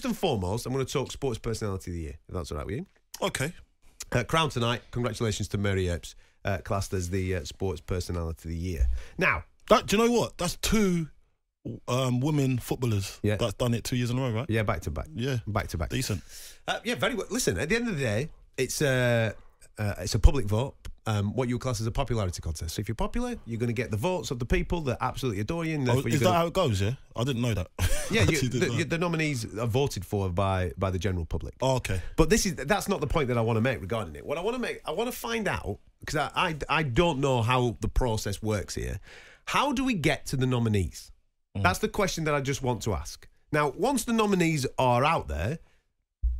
first and foremost, I'm going to talk sports personality of the year, if that's all right with you. Okay. Uh, crown tonight. Congratulations to Mary Earps, uh, classed as the uh, sports personality of the year. Now, That do you know what? That's two um, women footballers Yeah. that's done it two years in a row, right? yeah, back to back. Yeah. Back to back. Decent. Uh, yeah, very well. Listen, at the end of the day, it's a uh, it's a public vote. Um, what you class as a popularity contest. So if you're popular, you're going to get the votes of the people that absolutely adore you. And Oh, is that gonna- how it goes? Yeah, I didn't know that. yeah, you, the, didn't know. you- the nominees are voted for by by the general public. oh, okay. But this is that's not the point that I want to make regarding it. What I want to make, I want to find out because I, I I don't know how the process works here. How do we get to the nominees? That's the question that I just want to ask. Now, once the nominees are out there,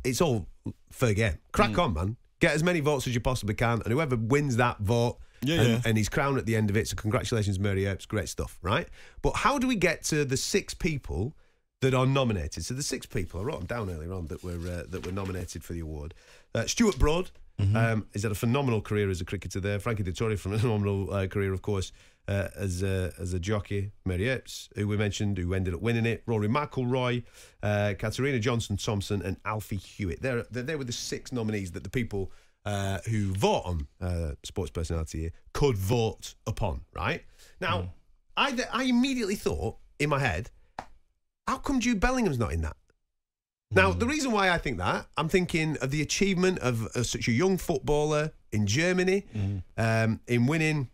it's all fair game. Crack on, man. Get as many votes as you possibly can, and whoever wins that vote. Yeah, and, yeah. and he's crowned at the end of it. So congratulations, Mary Earps. Great stuff, right? But how do we get to the six people that are nominated? So the six people I wrote them down earlier on that were uh, that were nominated for the award. Uh, Stuart Broad. Um, he's had a phenomenal career as a cricketer there. Frankie Dettori from a phenomenal uh, career, of course, uh, as a, as a jockey. Mary Earps, who we mentioned, who ended up winning it. Rory McIlroy, uh, Katarina Johnson Thompson, and Alfie Hewett. They're, they they were the six nominees that the people uh, who vote on uh, sports personality here could vote upon. Right now, I I immediately thought in my head, how come Jude Bellingham's not in that? Now, the reason why I think that, I'm thinking of the achievement of uh, such a young footballer in Germany, um, in winning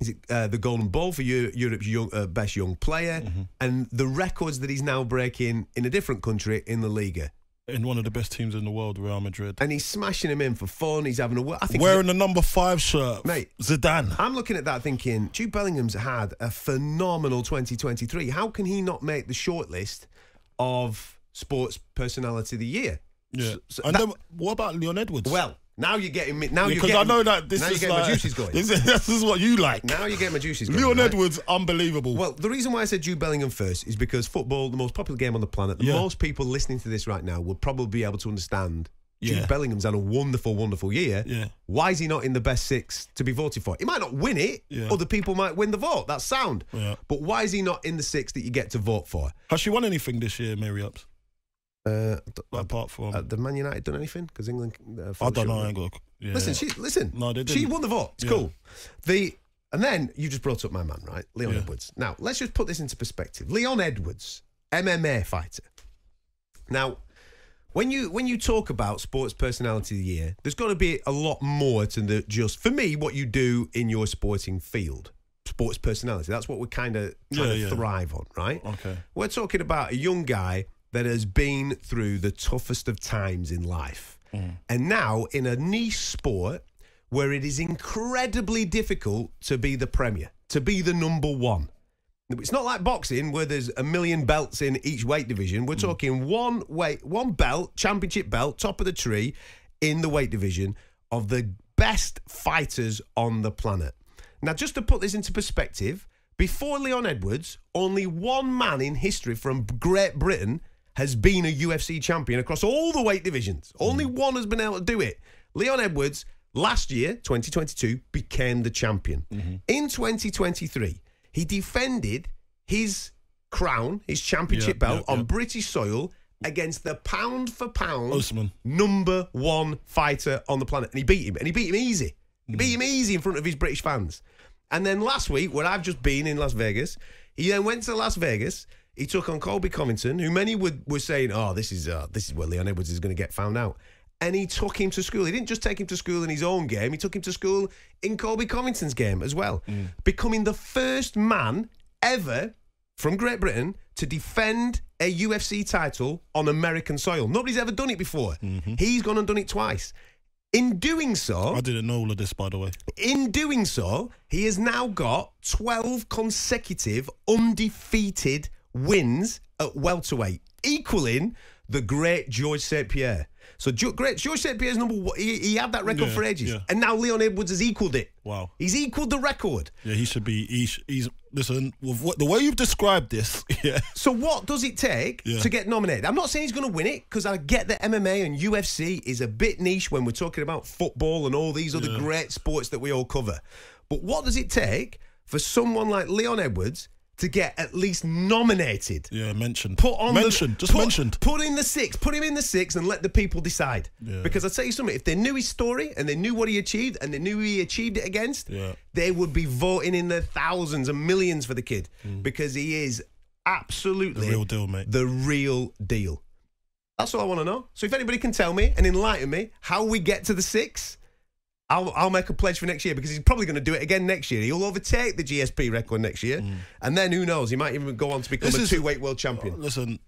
is it uh, the Golden Ball for Eu- Europe's young, uh, best young player, and the records that he's now breaking in a different country in the Liga, In one of the best teams in the world, Real Madrid. and he's smashing him in for fun. He's having a. I think Wearing the number five shirt, Mate. Zidane. I'm looking at that thinking Jude Bellingham's had a phenomenal 2023. How can he not make the shortlist of sports personality of the year? Yeah. So- so and that- then what about Leon Edwards? Well, now you're getting me. Now you're because I know that this now is you're getting like, my juices going. This is, this is what you like. now you're getting my juices going. Leon right? Edwards, unbelievable. Well, the reason why I said Jude Bellingham first is because football, the most popular game on the planet, the Yeah. most people listening to this right now will probably be able to understand. Jude Yeah. Bellingham's had a wonderful, wonderful year. Yeah. Why is he not in the best six to be voted for? He might not win it. Yeah. Other people might win the vote. That's sound. Yeah. But why is he not in the six that you get to vote for? Has she won anything this year, Mary Earps? Uh, Apart from, uh, did Man United done anything? Because England. Uh, I don't know. short. I ain't got. Yeah. Listen, she listen. No, they didn't. She won the vote. It's Yeah. cool. The and then you just brought up my man, right, Leon Yeah. Edwards. Now let's just put this into perspective. Leon Edwards, MMA fighter. Now, when you when you talk about sports personality of the year, there's got to be a lot more to the just for me what you do in your sporting field. Sports personality. That's what we kind of Yeah, yeah. thrive on, right? Okay. We're talking about a young guy that has been through the toughest of times in life. Mm. And now in a niche sport where it is incredibly difficult to be the premier, to be the number one. It's not like boxing where there's a million belts in each weight division. We're mm. talking one weight, one belt, championship belt, top of the tree in the weight division of the best fighters on the planet. Now, just to put this into perspective, before Leon Edwards, only one man in history from Great Britain has been a UFC champion across all the weight divisions. Only mm. one has been able to do it. Leon Edwards, last year, 2022, became the champion. Mm-hmm. In 2023, he defended his crown, his championship Yeah, belt yeah, on yeah. British soil against the pound for pound number one fighter on the planet. And he beat him. And he beat him easy. He beat mm. him easy in front of his British fans. And then last week, where I've just been in Las Vegas, he then went to Las Vegas. He took on Colby Covington, who many would were saying, "Oh, this is uh, this is where Leon Edwards is going to get found out." And he took him to school. He didn't just take him to school in his own game. He took him to school in Colby Covington's game as well, becoming the first man ever from Great Britain to defend a UFC title on American soil. Nobody's ever done it before. He's gone and done it twice. In doing so, I didn't know all of this, by the way. in doing so, he has now got 12 consecutive undefeated wins at welterweight, equaling the great George St. Pierre. So, great George St. Pierre's number one, he, he had that record Yeah, for ages. yeah. And now Leon Edwards has equaled it. Wow. He's equaled the record. Yeah, he should be. He sh- he's listen. With what, the way you've described this, yeah, So what does it take Yeah. to get nominated? I'm not saying he's going to win it because I get that MMA and UFC is a bit niche when we're talking about football and all these other great sports that we all cover. But what does it take for someone like Leon Edwards to get at least nominated. Yeah, mentioned. Put on mentioned. the, just put, mentioned. Put in the six. Put him in the six and let the people decide. Yeah. Because I tell you something, if they knew his story and they knew what he achieved and they knew who he achieved it against, Yeah. they would be voting in the thousands and millions for the kid Mm. because he is absolutely The real deal, mate. The real deal. That's all I want to know. So if anybody can tell me and enlighten me how we get to the six, I'll, I'll make a pledge for next year because he's probably going to do it again next year. He'll overtake the GSP record next year. And then who knows? He might even go on to become Mm. This a is- two weight world champion. Listen,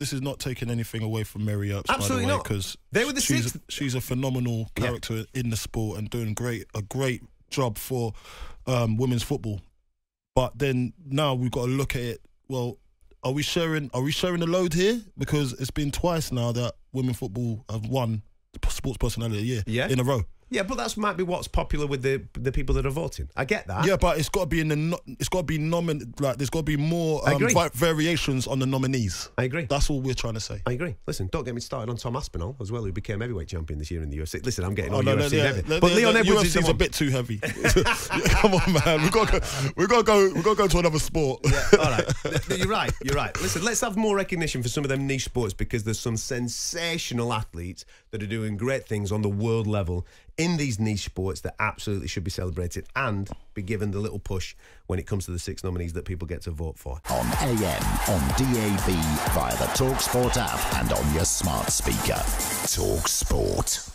this is not taking anything away from Mary Earps, Absolutely by the way, not. because They were the she's, sixth. she's a phenomenal Yeah. character in the sport and doing great a great job for um, women's football. But then now we've got to look at it. Well, are we sharing? Are we sharing the load here? Because it's been twice now that women football have won the Sports Personality of the Year Yeah. in a row. Yeah, but that's might be what's popular with the the people that are voting. I get that. Yeah, but it's got to be in the. No, it's got to be nomin. Like there's got to be more um, vi- variations on the nominees. I agree. That's all we're trying to say. I agree. Listen, don't get me started on Tom Aspinall as well, who became heavyweight champion this year in the UFC. Listen, I'm getting all Oh, no, no, UFC yeah, heavy. no, but yeah, Leon the Edwards UFC is a bit too heavy. Come on, man. We got to go. We got to go. We got to go to another sport. Yeah, all right, you're right. You're right. Listen, let's have more recognition for some of them niche sports because there's some sensational athletes that are doing great things on the world level in these niche sports that absolutely should be celebrated and be given the little push when it comes to the six nominees that people get to vote for. On AM, on DAB, via the TalkSport app, and on your smart speaker. TalkSport.